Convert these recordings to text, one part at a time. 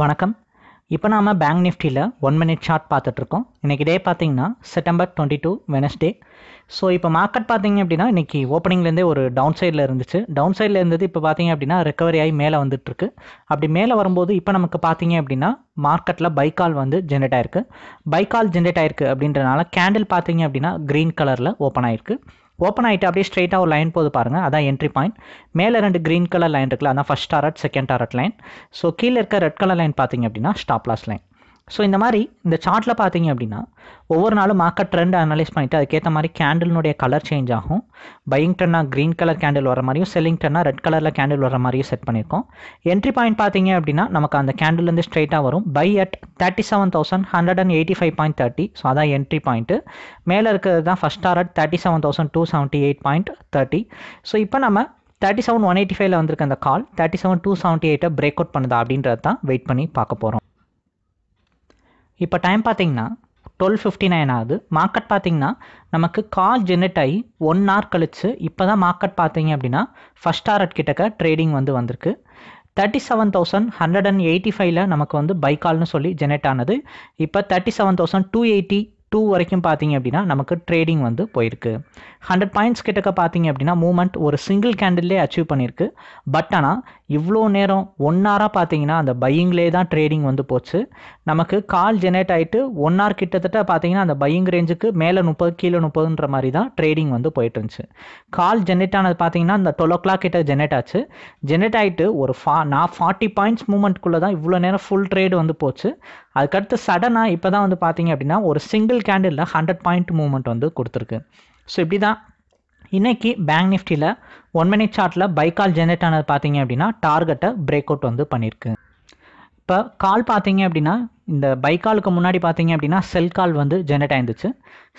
வணக்கம். இப்போ நாம் பேங்க் நிஃப்டியில் ஒன் மினிட் சார்ட் பார்த்துட்ருக்கோம் இன்றைக்கி டே பார்த்தீங்கன்னா September twenty two Wednesday so இப்போ மார்க்கெட் பார்த்தீங்க அப்படின்னா இன்றைக்கி ஓப்பனிங்லேருந்தே ஒரு டவுன் சைடில் இருந்துச்சு. டவுன் சைடில் இருந்தது இப்போ பார்த்தீங்க அப்படின்னா ரெக்கவரி ஆகி மேலே வந்துட்டுருக்கு. அப்படி மேலே வரும்போது இப்போ நமக்கு பார்த்தீங்க அப்படின்னா மார்க்கெட்டில் பைக்கால் வந்து ஜென்ரேட் ஆயிருக்கு. பைக்கால் ஜென்ரேட் ஆயிருக்கு அப்படின்றனால கேண்டில் பார்த்தீங்க அப்படின்னா க்ரீன் கலரில் ஓப்பன் ஆயிருக்கு. ஓப்பன் ஆகிட்டு அப்படியே ஸ்ட்ரெயிட்டாக ஒரு லைன் போது பாருங்கள் அதான் என்ட்ரி பாயிண்ட் மேலே ரெண்டு க்ரீன் கலர் லைன் இருக்குல்ல அதான் first target second target line so கீழே இருக்க ரெட் கலர் லைன் பார்த்தீங்க அப்படின்னா ஸ்டாப் லாஸ் லைன் ஸோ இந்த மாதிரி இந்த சார்ட்டில் பார்த்தீங்க அப்படின்னா ஒவ்வொரு நாளும் மார்க்கெட் ட்ரெண்ட் அனலைஸ் பண்ணிவிட்டு அதுக்கேற்ற மாதிரி கேண்டில்னுடைய கலர் சேஞ்ச் ஆகும். பையிங் டன்னா க்ரீன் கலர் கேண்டில் வர மாதிரியும் செல்லிங் டர்னாக ரெட் கலரில் கேண்டில் வர மாதிரியும் செட் பண்ணியிருக்கோம். என்ட்ரி பாயிண்ட் பார்த்தீங்க அப்படின்னா நமக்கு அந்த கேண்டில்லேருந்து ஸ்ட்ரைட்டாக வரும் buy at thirty seven thousand hundred and eighty five point thirty so அதான் என்ட்ரி பாயிண்ட்டு மேலே இருக்கிறது தான் first target thirty seven thousand two seventy eight point thirty so இப்போ நம்ம தேர்ட்டி செவன் ஒன் எயிட்டி ஃபைவ்ல வந்திருக்க அந்த call thirty seven two seventy எயிட்டை break out பண்ணுதா அப்படின்றது தான் வெயிட் பண்ணி பார்க்க போகிறோம் இப்போ டைம் பார்த்தீங்கன்னா டுவெல் ஃபிஃப்டி நைன் ஆகுது. மார்க்கெட் பார்த்தீங்கன்னா நமக்கு கால் ஜெனரேட் ஆகி ஒன் ஹவர் கழித்து இப்போ தான் மார்க்கெட் பார்த்தீங்க அப்படின்னா ஃபஸ்ட் டாரட் கிட்டக்க ட்ரேடிங் வந்து வந்திருக்கு. Thirty seven thousand hundred and eighty ஃபைவ்ல நமக்கு வந்து பைக்கால்னு சொல்லி ஜெனரேட் ஆனது. இப்போ thirty seven thousand two eighty two வரைக்கும் பார்த்தீங்க அப்படின்னா நமக்கு ட்ரேடிங் வந்து போயிருக்கு. ஹண்ட்ரட் பாயிண்ட்ஸ் கிட்டக்க பார்த்தீங்க அப்படின்னா மூமெண்ட் ஒரு சிங்கிள் கேண்டில்லே அச்சீவ் பண்ணியிருக்கு பட் ஆனால் இவ்வளோ நேரம் ஒன் ஹவராக பார்த்தீங்கன்னா அந்த பையிங்லேயே தான் ட்ரேடிங் வந்து போச்சு. நமக்கு கால் ஜெனரேட் ஆகிட்டு ஒன் ஹவர் கிட்டத்தட்ட பார்த்தீங்கன்னா அந்த பையிங் ரேஞ்சுக்கு மேலே முப்பது கீழே முப்பதுன்ற மாதிரி தான் ட்ரேடிங் வந்து போயிட்டு இருந்துச்சு. கால் ஜெனரேட் ஆனது பார்த்தீங்கன்னா இந்த டுவெல் ஓ கிளாக் கிட்ட ஜெனரேட் ஆச்சு. ஜெனரேட் ஆகிட்டு ஒரு ஃபா நான் ஃபார்ட்டி பாயிண்ட்ஸ் மூமெண்ட்குள்ளே தான் இவ்வளோ நேரம் ஃபுல் ட்ரேடு வந்து போச்சு. அதுக்கடுத்து சடனாக இப்போ தான் வந்து பார்த்தீங்க அப்படின்னா ஒரு சிங்கிள் கேண்டிலில் ஹண்ட்ரட் பாயிண்ட் மூவ்மெண்ட் வந்து கொடுத்துருக்கு. ஸோ இப்படி தான் இன்றைக்கி பேங்க் நிஃப்டியில் ஒன் மினிட் சார்ட்டில் பைக்கால் ஜென்ரேட் ஆனது பார்த்தீங்க அப்படின்னா டார்கெட்டை பிரேக் அவுட் வந்து பண்ணியிருக்கு இப்போ கால் பார்த்தீங்க அப்படின்னா இந்த பைக்காலுக்கு முன்னாடி பார்த்தீங்க அப்படின்னா செல் கால் வந்து ஜெனரேட் ஆயிருந்துச்சு.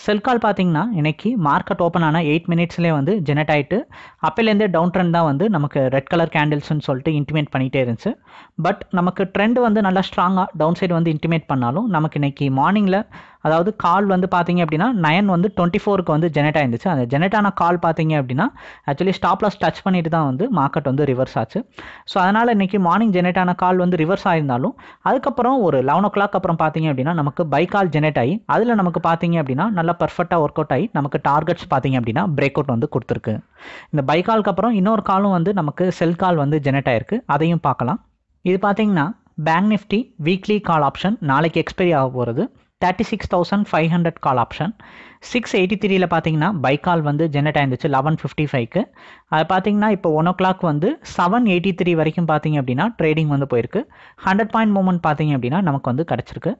செல் கால் பார்த்தீங்கன்னா இன்னைக்கு மார்க்கெட் ஓப்பன் ஆன எயிட் மினிட்ஸ்லேயே வந்து ஜெனரேட் ஆகிட்டு அப்போலேருந்தே டவுன் ட்ரெண்ட் தான் வந்து நமக்கு ரெட் கலர் கேண்டில்ஸ்னு சொல்லிட்டு இன்டிமேட் பண்ணிகிட்டே இருந்துச்சு. பட் நமக்கு ட்ரெண்ட் வந்து நல்லா ஸ்ட்ராங்காக டவுன் சைடு வந்து இன்டிமேட் பண்ணாலும் நமக்கு இன்னைக்கு மார்னிங்கில் அதாவது கால் வந்து பார்த்தீங்க அப்படின்னா நயன் வந்து டுவெண்ட்டி ஃபோருக்கு வந்து ஜெனரேட் ஆயிருந்துச்சு. அந்த ஜெனரேட் ஆன கால் பார்த்தீங்க அப்படின்னா ஆக்சுவலி ஸ்டாப் லாஸ் டச் பண்ணிட்டு தான் வந்து மார்க்கெட் வந்து ரிவர்ஸ் ஆச்சு. ஸோ அதனால் இன்னைக்கு மார்னிங் ஜெனரேட் ஆன கால் வந்து ரிவர்ஸ் ஆயிருந்தாலும் அதுக்கப்புறம் ஒரு லெவன் ஓ கிளாக் அப்புறம் பார்த்தீங்க அப்படின்னா நமக்கு பை கால் ஜெனரேட் ஆகி அதில் நமக்கு பார்த்தீங்க அப்படின்னா நல்லா பர்ஃபெக்டாக ஒர்க் அவுட் ஆகி நமக்கு டார்கெட்ஸ் பார்த்தீங்க அப்படின்னா பிரேக் அவுட் வந்து கொடுத்துருக்கு. இந்த பைக்காலுக்கு அப்புறம் இன்னொரு காலும் வந்து நமக்கு செல் கால் வந்து ஜெனரேட் ஆயிருக்கு. அதையும் பார்க்கலாம். இது பார்த்தீங்கன்னா bank Nifty weekly call option நாளைக்கு எக்ஸ்பைரி ஆக போகிறது thirty six thousand five hundred call option six eighty த்ரீயில் பார்த்தீங்கன்னா பை கால் வந்து ஜெனரேட் ஆயிருந்துச்சு லெவன் ஃபிஃப்டி ஃபைவ்க்கு அது பார்த்தீங்கன்னா இப்போ ஒன் ஓ கிளாக் வந்து செவன் எயிட்டி த்ரீ வரைக்கும் பார்த்தீங்க அப்படின்னா ட்ரேடிங் வந்து போயிருக்கு. ஹண்ட்ரட் பாயிண்ட் மூமெண்ட் பார்த்தீங்க அப்படின்னா நமக்கு வந்து கிடச்சிருக்கு.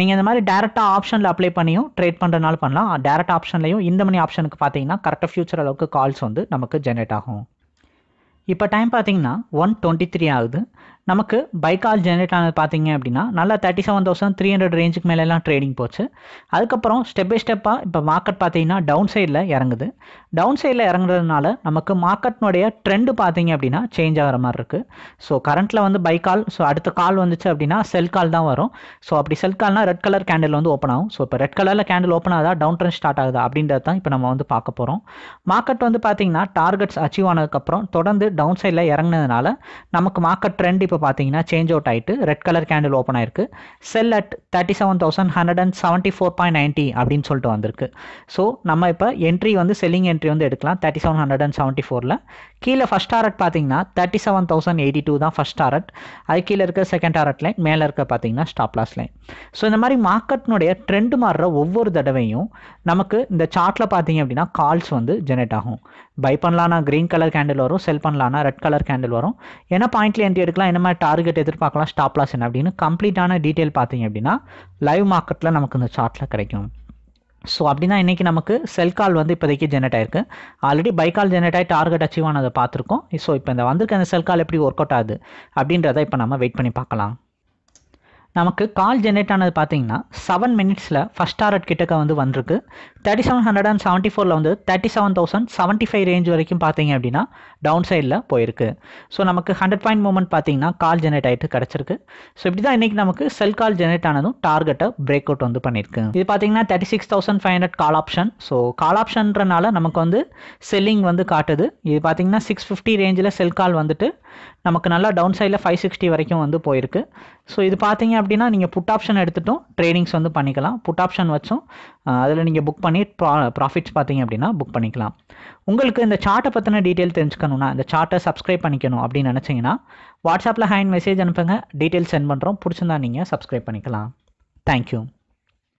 நீங்கள் இந்த மாதிரி டேரெக்டாக ஆப்ஷனில் அப்ளை பண்ணியும் ட்ரேட் பண்ணுறதுனால பண்ணலாம். டேரெக்ட் ஆப்ஷன்லையும் இந்த மணி ஆப்ஷனுக்கு பார்த்தீங்கன்னா கரெக்டாக ஃபியூச்சர் அளவுக்கு கால்ஸ் வந்து நமக்கு ஜென்ரேட் ஆகும். இப்போ டைம் பார்த்தீங்கன்னா ஒன் டுவெண்ட்டி த்ரீ ஆகுது. நமக்கு பைக்கால் ஜென்ரேட் ஆனது பார்த்தீங்க அப்படின்னா நல்லா thirty seven thousand three hundred ரேஞ்சுக்கு மேலெல்லாம் ட்ரேடிங் போச்சு. அதுக்கப்புறம் ஸ்டெப் பை ஸ்டெப்பாக இப்போ மார்க்கெட் பார்த்தீங்கன்னா டவுன் சைடில் இறங்குது. டவுன் சைடில் இறங்குறதுனால நமக்கு மார்க்கெட்னுடைய ட்ரெண்டு பார்த்தீங்க அப்படின்னா சேஞ்ச் ஆகிற மாதிரி இருக்குது ஸோ கரண்ட்டில் வந்து பை கால் ஸோ அடுத்த கால் வந்துச்சு அப்படின்னா செல் கால் தான் வரும். ஸோ அப்படி செல் கால்னால் ரெட் கலர் கேண்டில் வந்து ஓப்பன் ஆகும். ஸோ இப்போ ரெட் கலரில் கேண்டில் ஓப்பன் ஆகுதா டவுன் ட்ரெண்ட் ஸ்டார்ட் ஆகுதா அப்படின்றது தான் இப்போ நம்ம வந்து பார்க்க போகிறோம் மார்க்கெட் வந்து பார்த்தீங்கன்னா டார்கெட்ஸ் அச்சீவ் ஆனதுக்கப்புறம் தொடர்ந்து டவுன் சைடில் இறங்குனதுனால நமக்கு மார்க்கெட் ட்ரெண்ட் இப்போ பார்த்தீங்கன்னா சேஞ்ச் அவுட் ஆகிட்டு ரெட் கலர் கேண்டில் ஓப்பன் ஆயிருக்கு. Sell at thirty seven thousand hundred and seventy four point ninety அப்படின்னு சொல்லிட்டு வந்திருக்கு. ஸோ நம்ம இப்போ என்ட்ரி வந்து செல்லிங் என்ட்ரி வந்து எடுக்கலாம். Thirty seven hundred and seventy ஃபோரில் கீழே ஃபஸ்ட் டாரட் பார்த்தீங்கன்னா thirty seven thousand eighty two தான் ஃபஸ்ட் டாரட் அது கீழே இருக்க செகண்ட் டாரட் லைன் மேலே இருக்க பார்த்தீங்கன்னா ஸ்டாப் லாஸ் லைன் ஸோ இந்த மாதிரி மார்க்கெட்னுடைய ட்ரெண்ட் மாறுற ஒவ்வொரு தடவையும் நமக்கு இந்த சார்ட்டில் பார்த்தீங்க அப்படின்னா கால்ஸ் வந்து ஜெனரேட் ஆகும். பை பண்ணலான்னா க்ரீன் கலர் கேண்டில் வரும் செல் பண்ணலான்னா ரெட் கலர் கேண்டில் வரும். என்ன பாயிண்ட்ல என்ட்ரி எடுக்கலாம் என்ன மாதிரி டார்கெட் எதிர்பார்க்கலாம் ஸ்டாப் லாஸ் என்ன அப்படின்னு கம்ப்ளீட்டான டீட்டெயில் பார்த்தீங்க அப்படின்னா லைவ் மார்க்கெட்டில் நமக்கு இந்த சார்ட்டில் கிடைக்கும். ஸோ அப்படின்னா இன்றைக்கி நமக்கு செல் கால் வந்து இப்போதைக்கு ஜெனரேட் ஆயிருக்கு. ஆல்ரெடி பை கால் ஜெனரேட் ஆகி டார்கெட் அச்சீவ் ஆனதை பார்த்துருக்கோம். ஸோ இப்போ இந்த வந்திருக்க அந்த செல் கால் எப்படி ஒர்க் அவுட் ஆகுது அப்படின்றத இப்போ நம்ம வெயிட் பண்ணி பார்க்கலாம். நமக்கு கால் ஜென்ரேட் ஆனது பார்த்தீங்கன்னா செவன் மினிட்ஸில் ஃபஸ்ட் டாரட் கிட்டக்க வந்து வந்திருக்கு. Thirty seven hundred and seventy ஃபோரில் வந்து thirty seven thousand seventy five range வரைக்கும் பார்த்தீங்க அப்படின்னா டவுன் சைடில் போயிருக்கு. ஸோ நமக்கு ஹண்ட்ரட் பாயிண்ட் மூமெண்ட் பார்த்தீங்கன்னா கால் ஜென்ரேட் ஆகிட்டு கிடச்சிருக்கு. ஸோ இப்படி தான் இன்றைக்கி நமக்கு செல் கால் ஜென்ரேட் ஆனதும் டார்கெட்டை பிரேக் அவுட் வந்து பண்ணியிருக்கு இது பார்த்தீங்கன்னா thirty six thousand five hundred call option so call ஆப்ஷன்றனால நமக்கு வந்து செல்லிங் வந்து காட்டுது. இது பார்த்தீங்கன்னா சிக்ஸ் ஃபிஃப்டி ரேஞ்சில் செல் கால் வந்துட்டு நமக்கு நல்லா டவுன் சைடில் ஃபைவ் சிக்ஸ்டி வரைக்கும் வந்து போயிருக்கு. ஸோ இது பார்த்தீங்க அப்படின்னா நீங்கள் புட் ஆப்ஷன் எடுத்துட்டும் ட்ரேடிங்ஸ் வந்து பண்ணிக்கலாம். புட் ஆப்ஷன் வச்சும் அதில் நீங்கள் புக் பண்ணி ப்ரா ப்ராஃபிட்ஸ் பார்த்தீங்க அப்படின்னா புக் பண்ணிக்கலாம். உங்களுக்கு இந்த சார்ட்டை பற்றின டீட்டெயில் தெரிஞ்சுக்கணும்னா இந்த சார்ட்டை சப்ஸ்கிரைப் பண்ணிக்கணும் அப்படின்னு நினச்சிங்கன்னா வாட்ஸ்அப்பில் ஹேண்ட் மெசேஜ் அனுப்புங்க. டீட்டெயில் சென்ட் பண்ணுறோம் பிடிச்சிருந்தா நீங்கள் சப்ஸ்கிரைப் பண்ணிக்கலாம். தேங்க்யூ